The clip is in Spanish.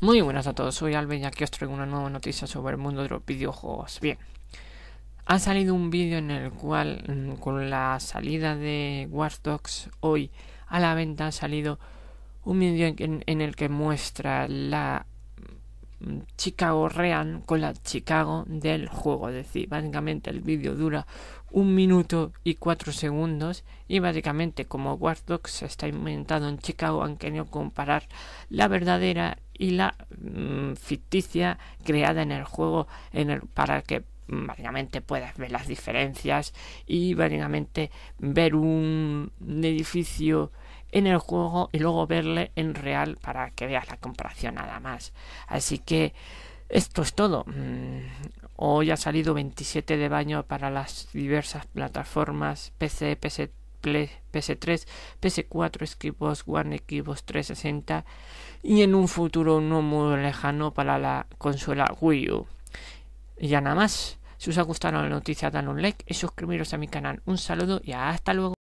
Muy buenas a todos, soy Albe y aquí os traigo una nueva noticia sobre el mundo de los videojuegos. Bien, ha salido un vídeo en el cual, con la salida de Watch Dogs hoy a la venta, ha salido un vídeo en, el que muestra la Chicago Real con la Chicago del juego. Es decir, básicamente el vídeo dura un minuto y cuatro segundos y básicamente como Watch Dogs está inventado en Chicago han querido comparar la verdadera y la mm, ficticia creada en el juego en el, para que mm, básicamente puedas ver las diferencias y básicamente ver un, edificio en el juego y luego verle en real para que veas la comparación nada más. Así que esto es todo. Mm, hoy ha salido 27 de baño para las diversas plataformas PC, PS, PS3, PS4, Xbox One, Xbox 360 y en un futuro no muy lejano para la consola Wii U. Y ya nada más. Si os ha gustado la noticia, dan un like y suscribiros a mi canal. Un saludo y hasta luego.